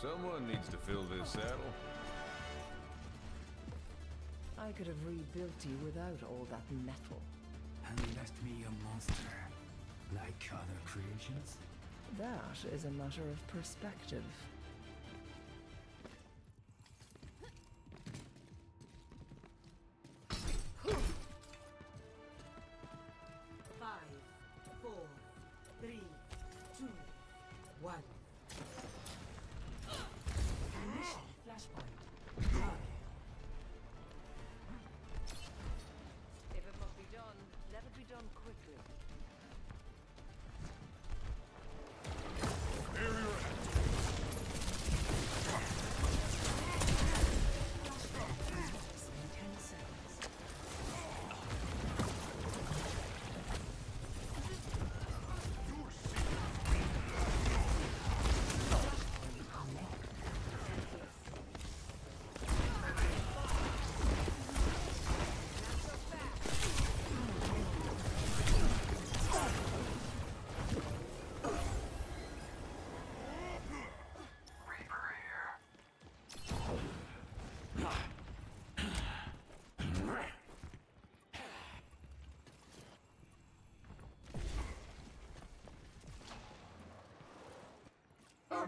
Someone needs to fill this saddle. I could have rebuilt you without all that metal. And left me a monster, like other creations? That is a matter of perspective.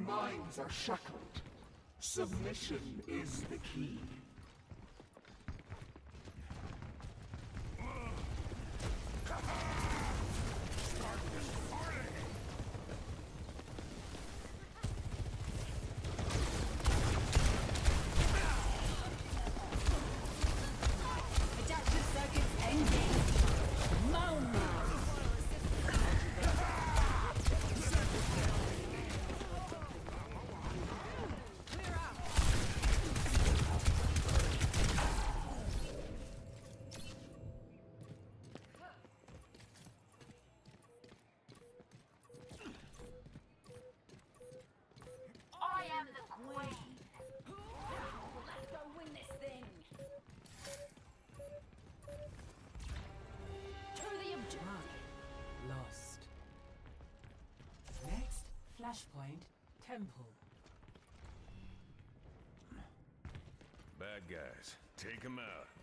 Minds are shackled. Submission is the key. Flashpoint. Temple. Bad guys. Take them out.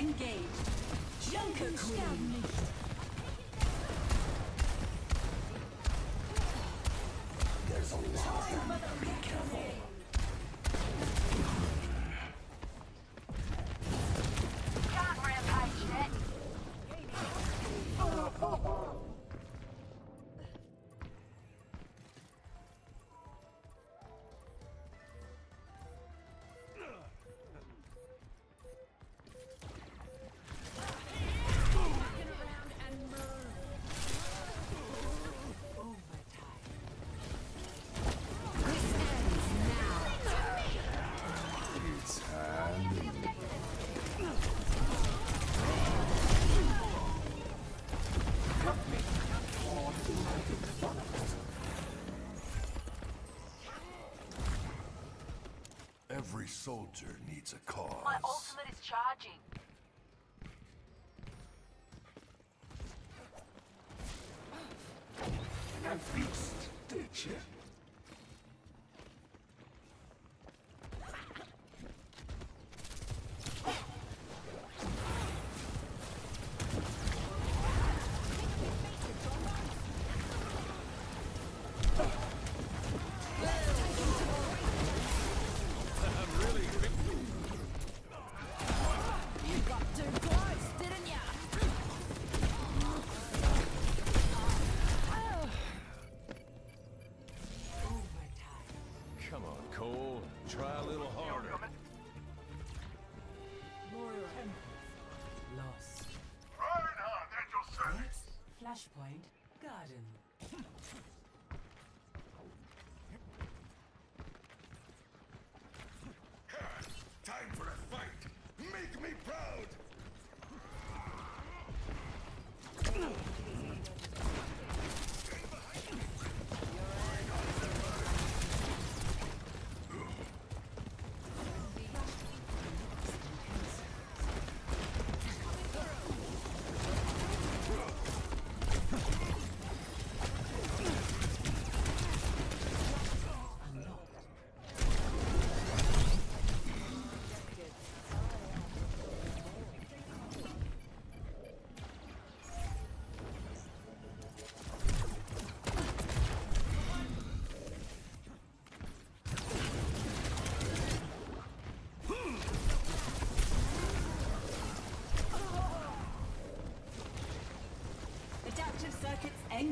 Engaged. Junker Queen.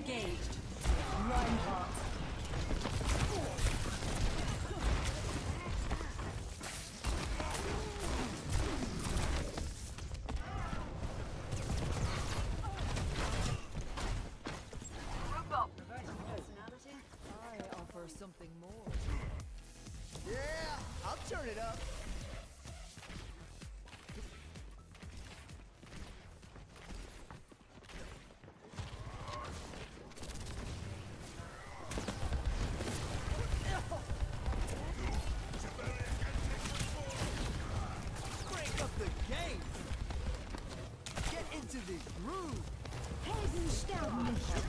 Engaged. Rude. Heldenstadt.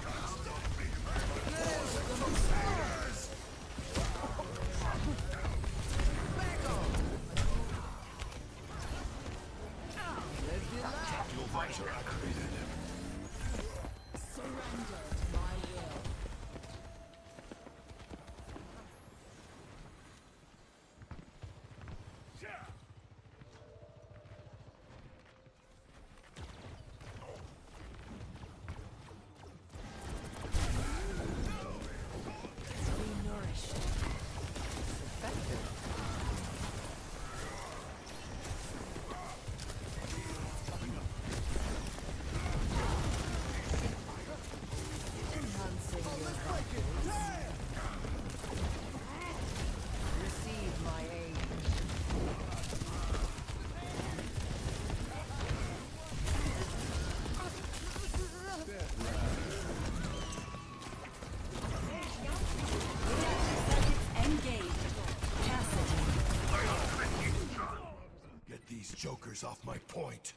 Joker's off my point.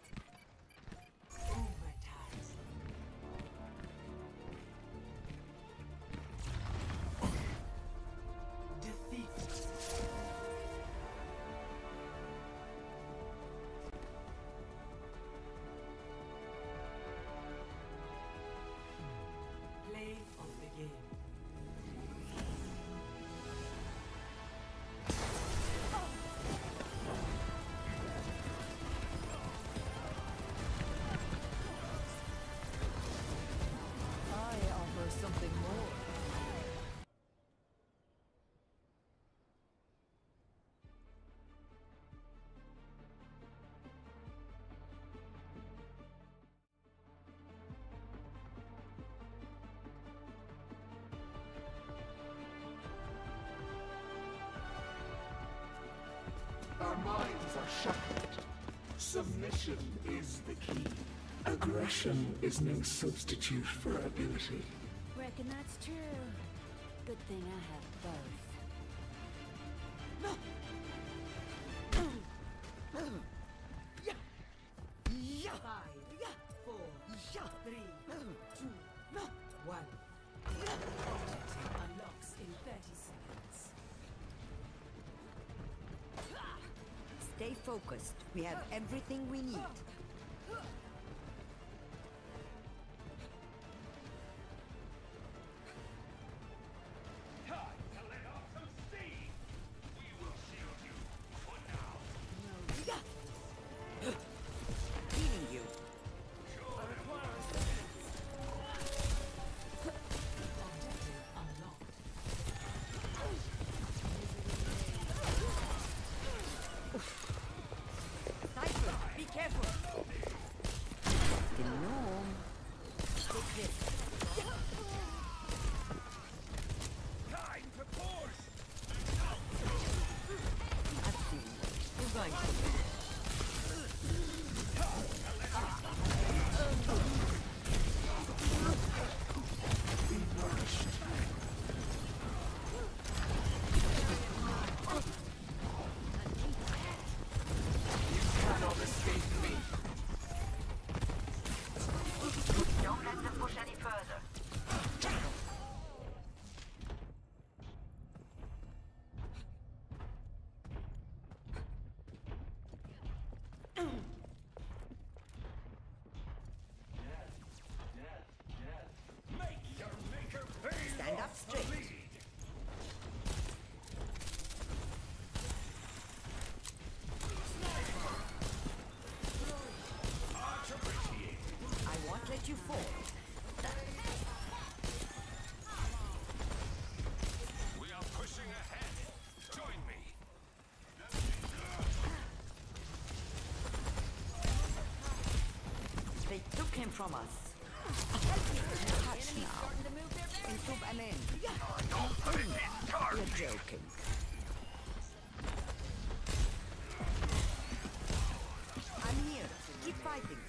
minds are shackled. Submission is the key. Aggression is no substitute for ability. Reckon that's true. Good thing I have both. No! focused. We have everything we need. from us. Touch now. Improve an end. You're joking. I'm here. Keep fighting.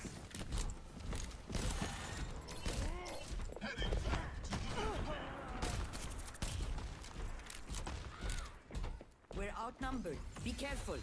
We're outnumbered. Be careful.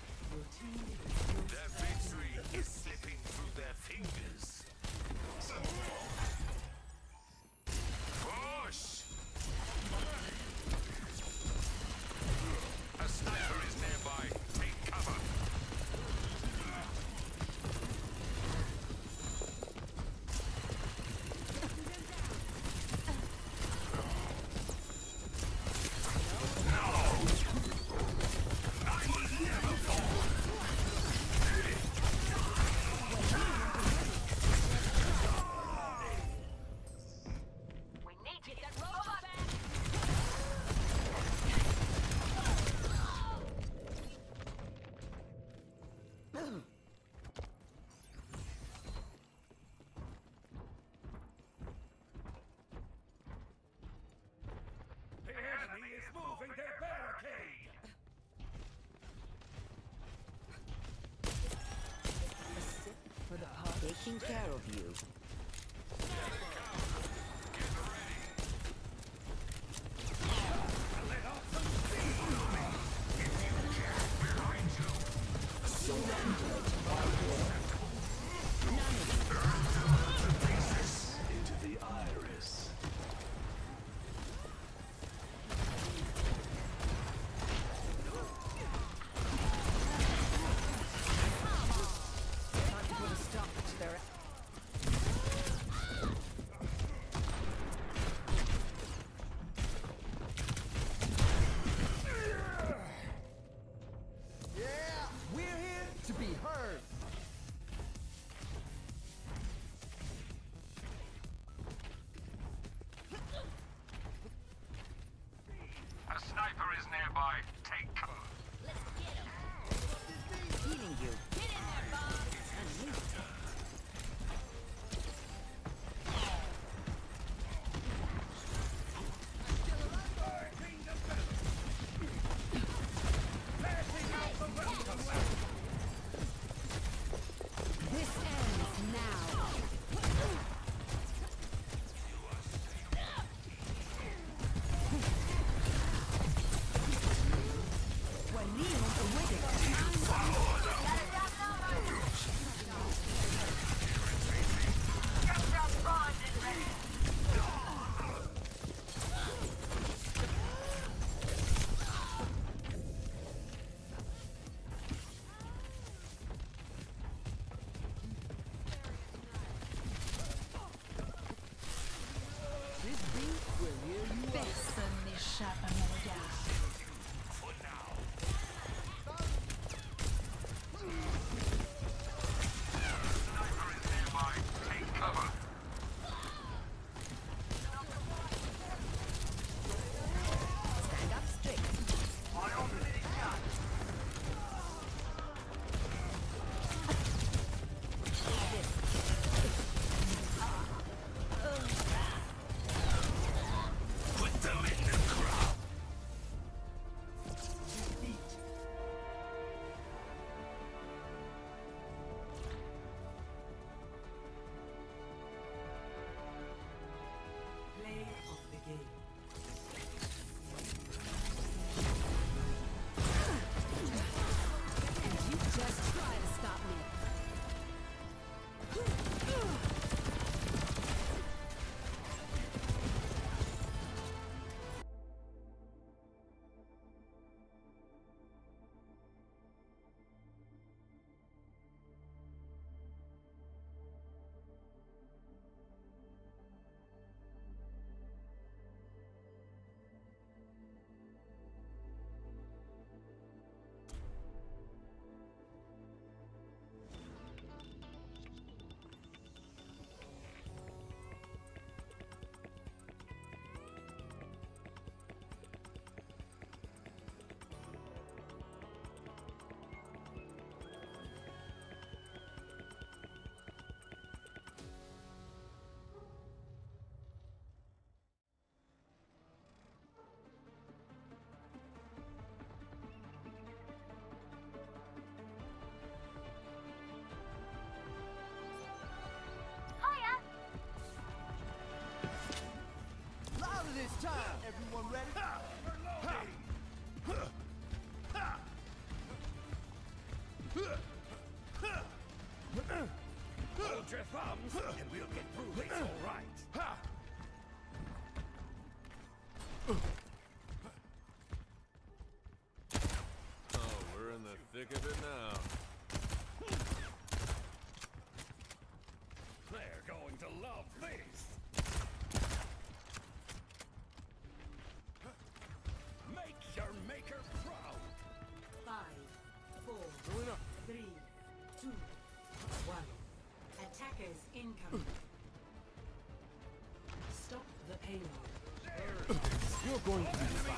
taking care of you. Huh. Incoming. Stop the payload. You're going to be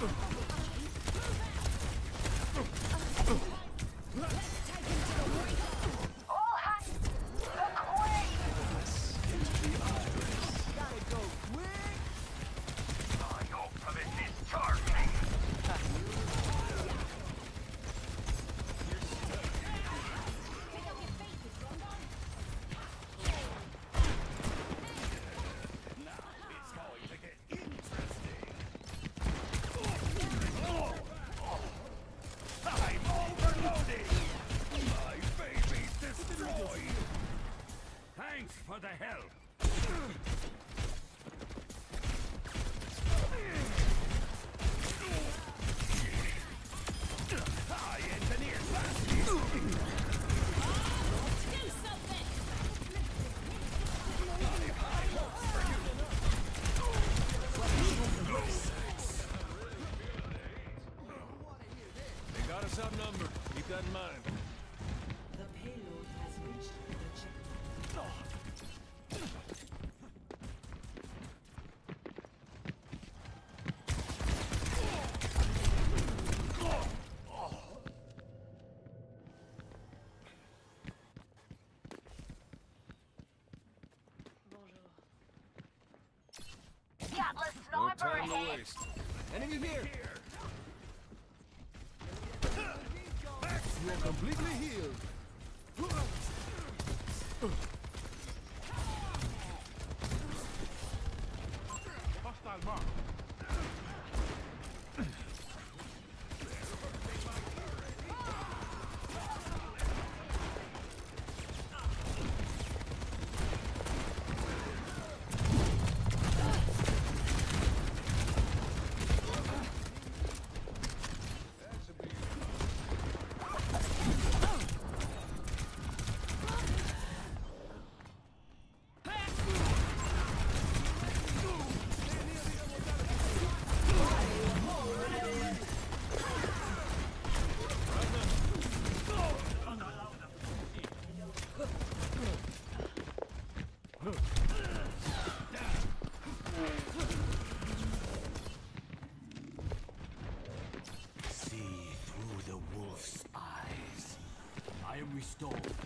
Let's go. that in mind. The payload has reached the checkpoint. Oh. Time to waste. Enemy here! completely healed. door.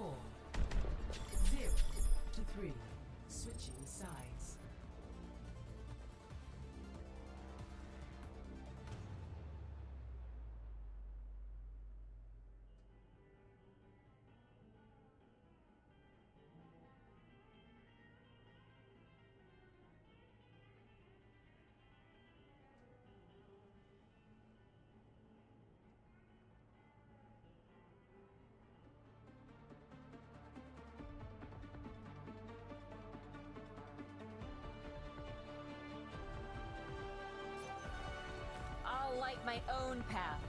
Four. To three. Switching sides. Light my own path.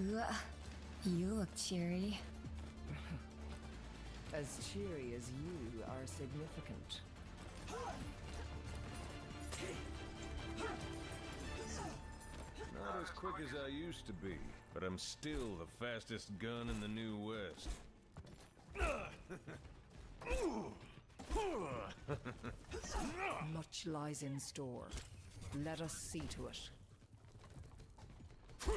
Ugh. You look cheery. As cheery as you are significant. Not as quick as I used to be, but I'm still the fastest gun in the New West. Much lies in store. Let us see to it. Four,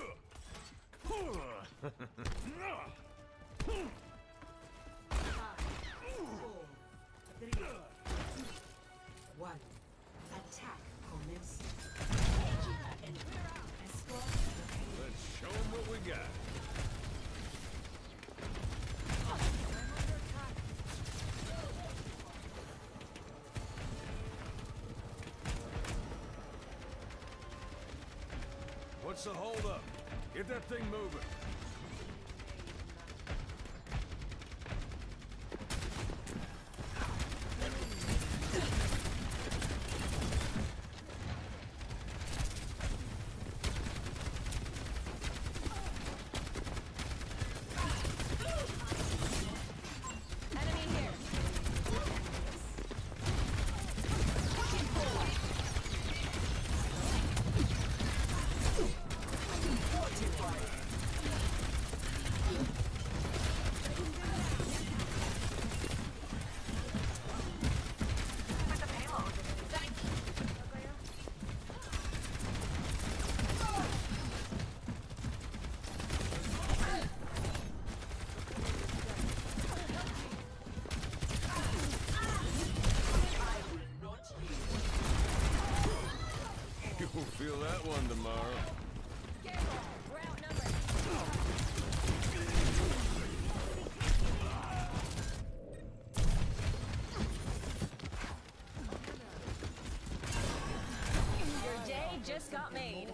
three, two, one. Attack commence. Escort the payload. Let's show 'em what we got. What's the holdup? Get that thing moving. Enemy here. You'll feel that one tomorrow. Your day just got made.